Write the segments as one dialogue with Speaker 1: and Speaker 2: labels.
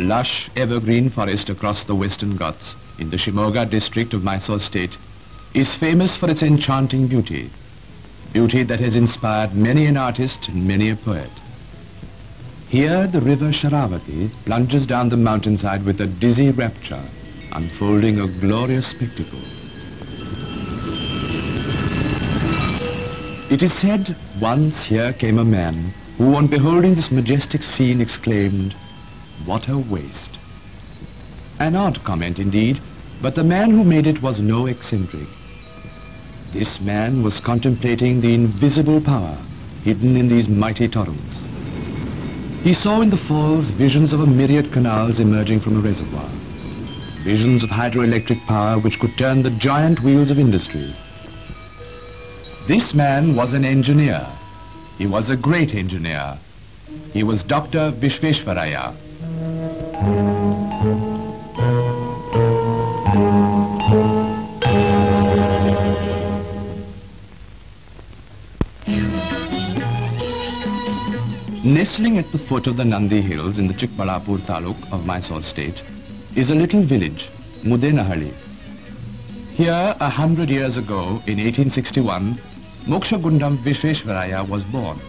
Speaker 1: Lush evergreen forest across the western Ghats in the Shimoga district of Mysore state is famous for its enchanting beauty, beauty that has inspired many an artist and many a poet. Here the river Sharavati plunges down the mountainside with a dizzy rapture, unfolding a glorious spectacle. It is said once here came a man who on beholding this majestic scene exclaimed, what a waste. An odd comment indeed, but the man who made it was no eccentric. This man was contemplating the invisible power hidden in these mighty torrents. He saw in the falls visions of a myriad canals emerging from a reservoir, visions of hydroelectric power which could turn the giant wheels of industry. This man was an engineer. He was a great engineer. He was Dr. Vishveshvaraya. Nestling at the foot of the Nandi Hills in the Chikbalapur taluk of Mysore state is a little village, Mudenahalli. Here, a hundred years ago, in 1861, Mokshagundam Vishveshvaraya was born.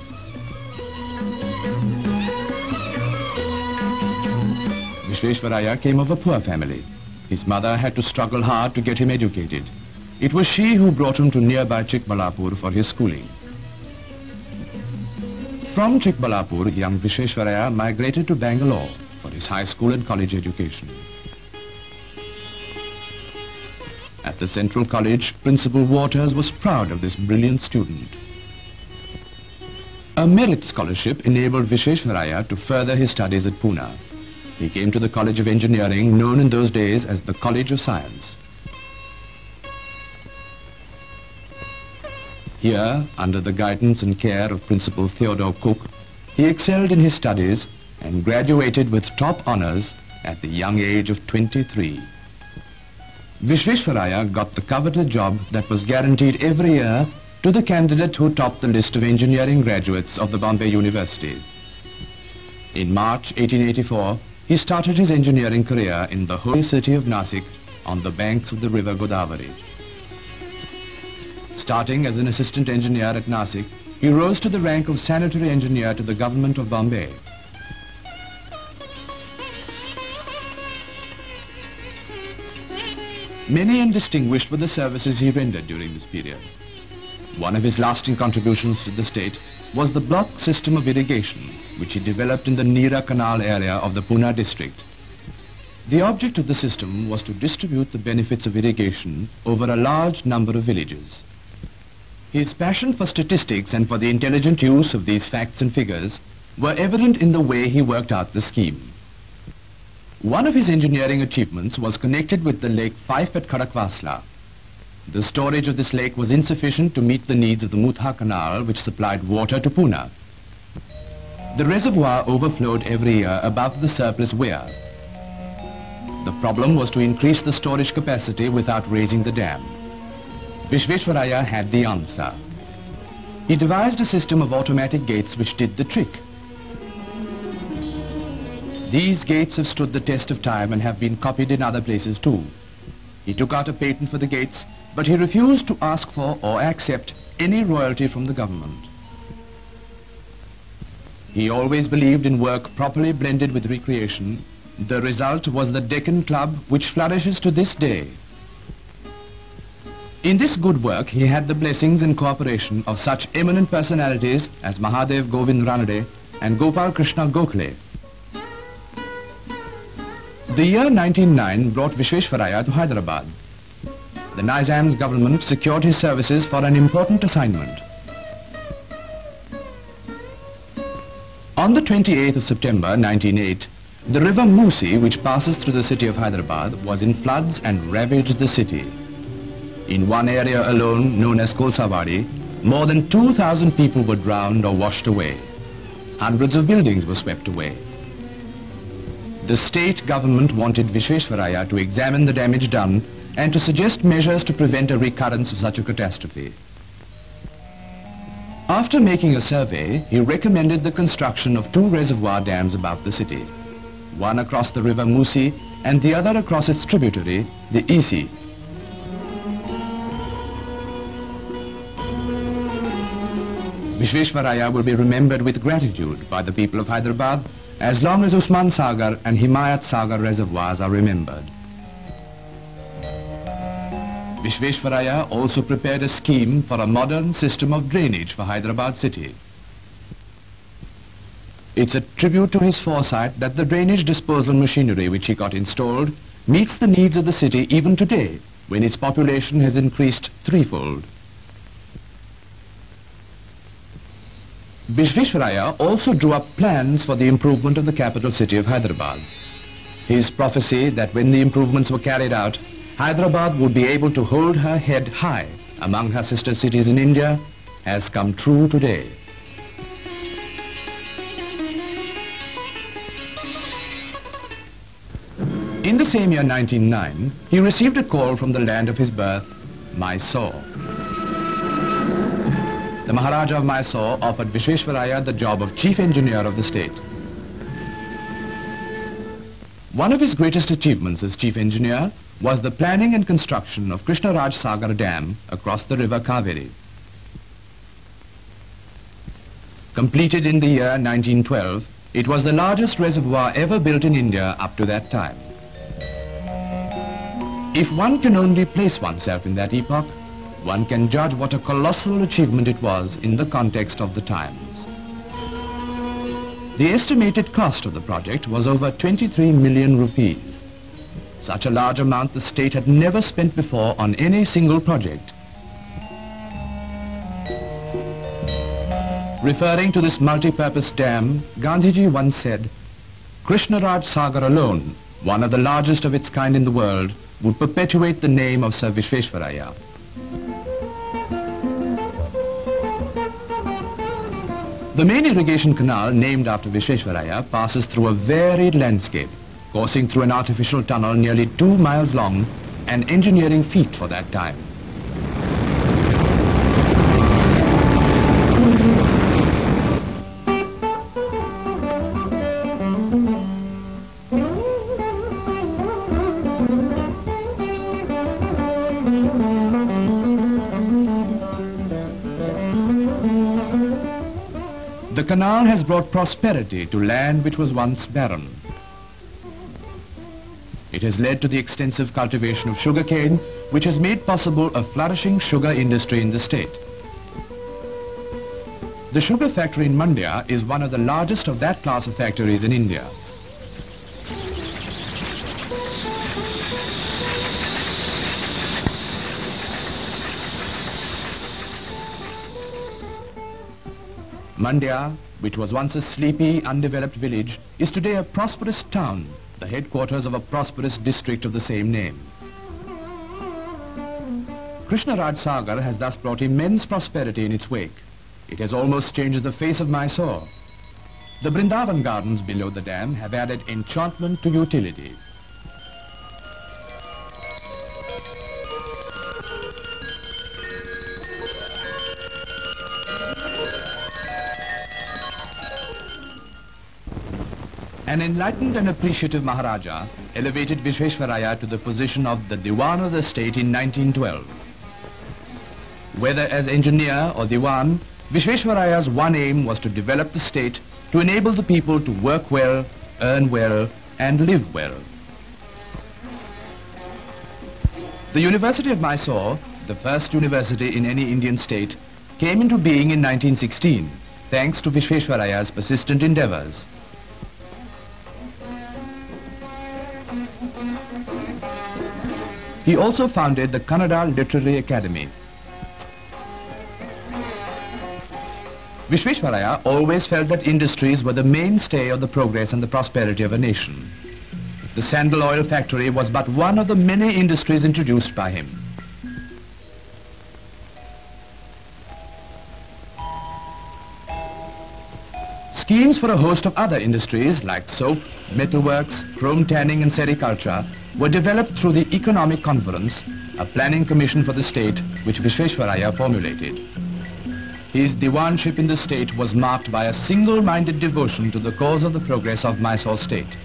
Speaker 1: Vishveshvaraya came of a poor family. His mother had to struggle hard to get him educated. It was she who brought him to nearby Chikbalapur for his schooling. From Chikbalapur, young Vishveshvaraya migrated to Bangalore for his high school and college education. At the Central College, Principal Waters was proud of this brilliant student. A merit scholarship enabled Vishveshvaraya to further his studies at Pune. He came to the College of Engineering, known in those days as the College of Science. Here, under the guidance and care of Principal Theodore Cook, he excelled in his studies and graduated with top honors at the young age of 23. Vishveshvaraya got the coveted job that was guaranteed every year to the candidate who topped the list of engineering graduates of the Bombay University. In March 1884, he started his engineering career in the holy city of Nasik on the banks of the river Godavari. Starting as an assistant engineer at Nasik, he rose to the rank of sanitary engineer to the government of Bombay. Many and distinguished were the services he rendered during this period. One of his lasting contributions to the state was the block system of irrigation, which he developed in the Neera Canal area of the Pune district. The object of the system was to distribute the benefits of irrigation over a large number of villages. His passion for statistics and for the intelligent use of these facts and figures were evident in the way he worked out the scheme. One of his engineering achievements was connected with the lake Fife at Khadakwasla. The storage of this lake was insufficient to meet the needs of the Mutha Canal, which supplied water to Pune. The reservoir overflowed every year above the surplus weir. The problem was to increase the storage capacity without raising the dam. Vishveshvaraya had the answer. He devised a system of automatic gates which did the trick. These gates have stood the test of time and have been copied in other places too. He took out a patent for the gates, but he refused to ask for or accept any royalty from the government. He always believed in work properly blended with recreation. The result was the Deccan Club, which flourishes to this day. In this good work, he had the blessings and cooperation of such eminent personalities as Mahadev Govind Ranade and Gopal Krishna Gokhale. The year 1909 brought Vishveshvaraya to Hyderabad. The Nizam's government secured his services for an important assignment. On the 28th of September 1908, the river Musi, which passes through the city of Hyderabad, was in floods and ravaged the city. In one area alone, known as Kolsawadi, more than 2,000 people were drowned or washed away. Hundreds of buildings were swept away. The state government wanted Vishveshvaraya to examine the damage done and to suggest measures to prevent a recurrence of such a catastrophe. After making a survey, he recommended the construction of two reservoir dams above the city. one across the river Musi and the other across its tributary, the Isi. Vishveshvaraya will be remembered with gratitude by the people of Hyderabad as long as Usman Sagar and Himayat Sagar reservoirs are remembered. Vishveshvaraya also prepared a scheme for a modern system of drainage for Hyderabad city. It's a tribute to his foresight that the drainage disposal machinery which he got installed meets the needs of the city even today when its population has increased threefold. Vishveshvaraya also drew up plans for the improvement of the capital city of Hyderabad. His prophecy that when the improvements were carried out, Hyderabad would be able to hold her head high among her sister cities in India has come true today. In the same year 1909, he received a call from the land of his birth, Mysore. The Maharaja of Mysore offered Vishveshvaraya the job of chief engineer of the state. One of his greatest achievements as chief engineer was the planning and construction of Krishna Raj Sagar Dam across the river Kaveri. Completed in the year 1912, it was the largest reservoir ever built in India up to that time. If one can only place oneself in that epoch, one can judge what a colossal achievement it was in the context of the times. The estimated cost of the project was over 23 million rupees. Such a large amount the state had never spent before on any single project. Referring to this multi-purpose dam, Gandhiji once said, Krishnaraj Sagar alone, one of the largest of its kind in the world, would perpetuate the name of Sir Vishveshvaraya. The main irrigation canal named after Vishveshvaraya passes through a varied landscape, coursing through an artificial tunnel nearly two miles long, an engineering feat for that time. Canal has brought prosperity to land which was once barren. It has led to the extensive cultivation of sugarcane, which has made possible a flourishing sugar industry in the state. The sugar factory in Mandya is one of the largest of that class of factories in India. Mandya, which was once a sleepy, undeveloped village, is today a prosperous town, the headquarters of a prosperous district of the same name. Krishnaraj Sagar has thus brought immense prosperity in its wake. It has almost changed the face of Mysore. The Brindavan gardens below the dam have added enchantment to utility. An enlightened and appreciative Maharaja elevated Vishveshvaraya to the position of the Diwan of the state in 1912. Whether as engineer or Diwan, Vishveshvaraya's one aim was to develop the state to enable the people to work well, earn well, and live well. The University of Mysore, the first university in any Indian state, came into being in 1916, thanks to Vishveshvaraya's persistent endeavors. He also founded the Kannada Literary Academy. Vishveshvaraya always felt that industries were the mainstay of the progress and the prosperity of a nation. The sandal oil factory was but one of the many industries introduced by him. Schemes for a host of other industries like soap, metalworks, chrome tanning and sericulture were developed through the Economic Conference, a planning commission for the state which Vishveshvaraya formulated. His diwanship in the state was marked by a single-minded devotion to the cause of the progress of Mysore state.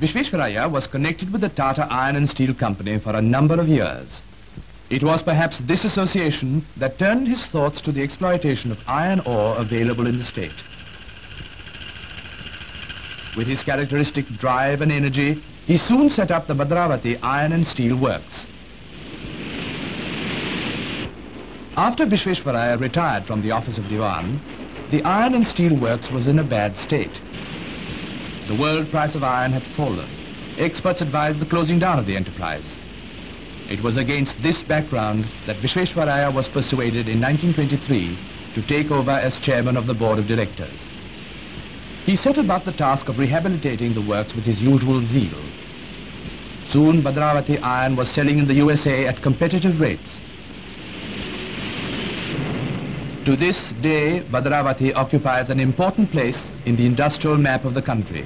Speaker 1: Vishveshwaraya was connected with the Tata Iron and Steel Company for a number of years. It was perhaps this association that turned his thoughts to the exploitation of iron ore available in the state. With his characteristic drive and energy, he soon set up the Bhadravati Iron and Steel Works. After Vishveshwaraya retired from the office of Diwan, the iron and steel works was in a bad state. The world price of iron had fallen. Experts advised the closing down of the enterprise. It was against this background that Vishveshwaraya was persuaded in 1923 to take over as chairman of the board of directors. He set about the task of rehabilitating the works with his usual zeal. Soon Bhadravati iron was selling in the USA at competitive rates. To this day, Bhadravati occupies an important place in the industrial map of the country.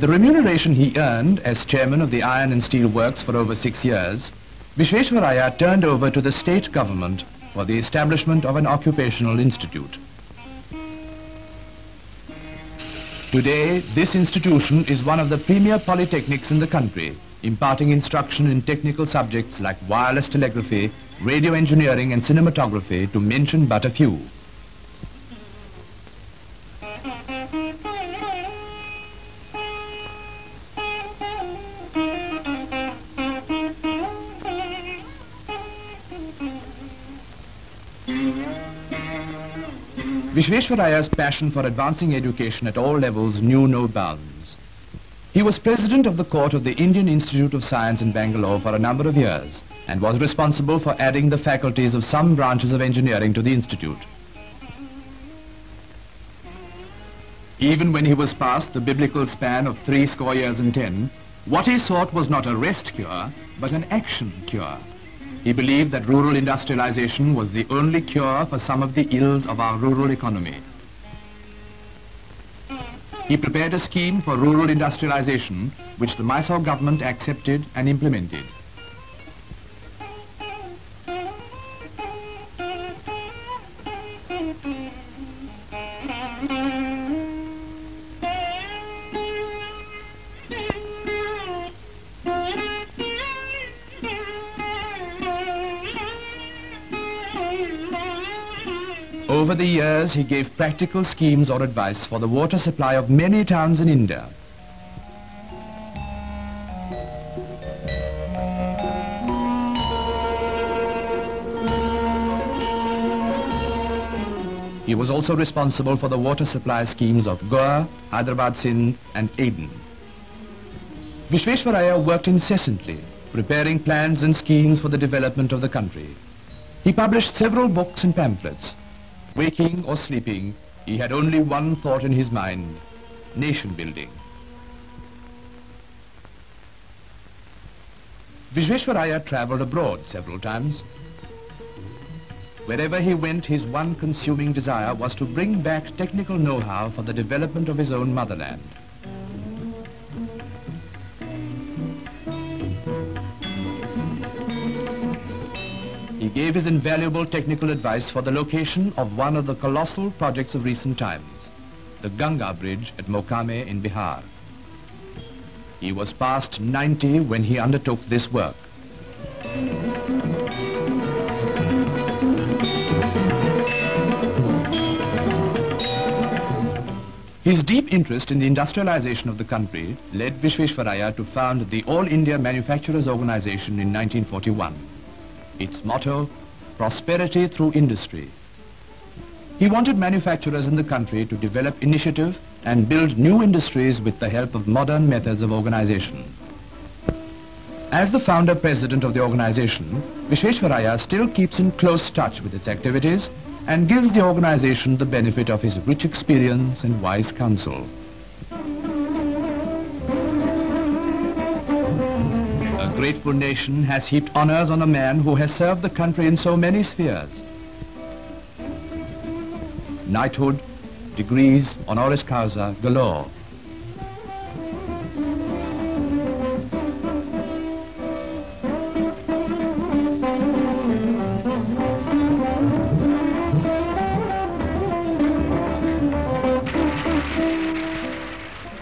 Speaker 1: The remuneration he earned as chairman of the Iron and Steel Works for over six years, Vishveshwaraya turned over to the state government for the establishment of an occupational institute. Today, this institution is one of the premier polytechnics in the country, imparting instruction in technical subjects like wireless telegraphy, radio engineering and cinematography to mention but a few. Vishveshwaraya's passion for advancing education at all levels knew no bounds. He was president of the court of the Indian Institute of Science in Bangalore for a number of years and was responsible for adding the faculties of some branches of engineering to the institute. Even when he was past the biblical span of three score years and ten, what he sought was not a rest cure, but an action cure. He believed that rural industrialization was the only cure for some of the ills of our rural economy. He prepared a scheme for rural industrialization, which the Mysore government accepted and implemented. Over the years, he gave practical schemes or advice for the water supply of many towns in India. He was also responsible for the water supply schemes of Goa, Hyderabad Sindh and Aden. Vishveshwaraya worked incessantly, preparing plans and schemes for the development of the country. He published several books and pamphlets, Waking or sleeping, he had only one thought in his mind, nation building. Vishveshwaraya travelled abroad several times. Wherever he went, his one consuming desire was to bring back technical know-how for the development of his own motherland. Gave his invaluable technical advice for the location of one of the colossal projects of recent times, the Ganga Bridge at Mokame in Bihar. He was past 90 when he undertook this work. His deep interest in the industrialization of the country led Vishveshwaraya to found the All India Manufacturers Organization in 1941. Its motto, prosperity through industry. He wanted manufacturers in the country to develop initiative and build new industries with the help of modern methods of organization. As the founder president of the organization, Vishveshwaraya still keeps in close touch with its activities and gives the organization the benefit of his rich experience and wise counsel. Grateful nation has heaped honors on a man who has served the country in so many spheres. Knighthood, degrees, honoris causa galore.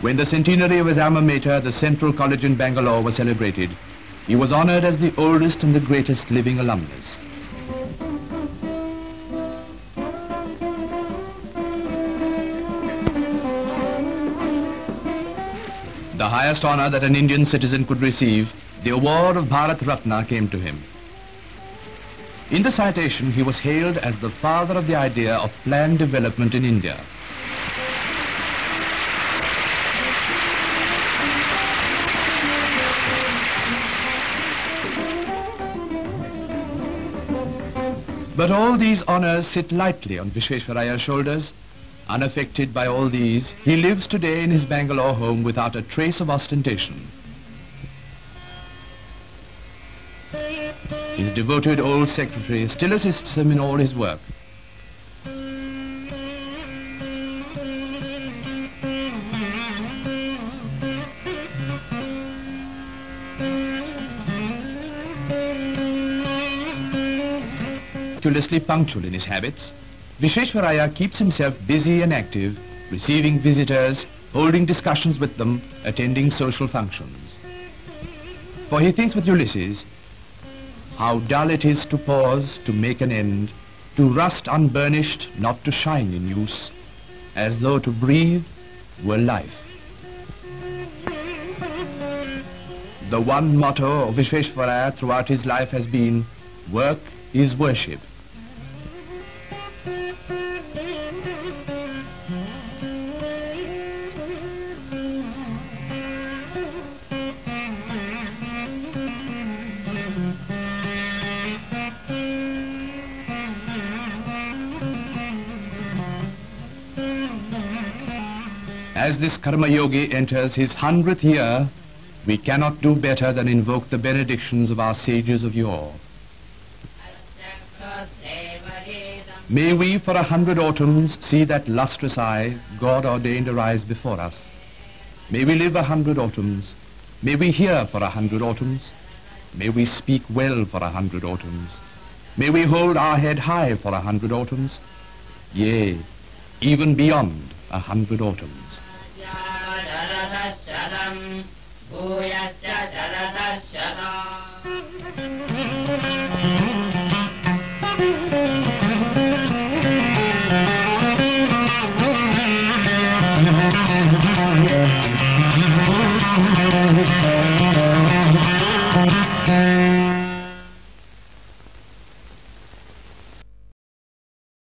Speaker 1: When the centenary of his alma mater, the Central College in Bangalore, was celebrated, he was honored as the oldest and the greatest living alumnus. The highest honor that an Indian citizen could receive, the award of Bharat Ratna came to him. In the citation, he was hailed as the father of the idea of planned development in India. But all these honors sit lightly on Vishveshwaraya's shoulders. Unaffected by all these, he lives today in his Bangalore home without a trace of ostentation. His devoted old secretary still assists him in all his work. Meticulously punctual in his habits, Vishveshwaraya keeps himself busy and active, receiving visitors, holding discussions with them, attending social functions. For he thinks with Ulysses, how dull it is to pause, to make an end, to rust unburnished, not to shine in use, as though to breathe were life. The one motto of Vishveshwaraya throughout his life has been, work is worship. As this Karma Yogi enters his hundredth year, we cannot do better than invoke the benedictions of our sages of yore. May we for a hundred autumns see that lustrous eye God ordained arise before us. May we live a hundred autumns. May we hear for a hundred autumns. May we speak well for a hundred autumns. May we hold our head high for a hundred autumns. Yea, even beyond a hundred autumns.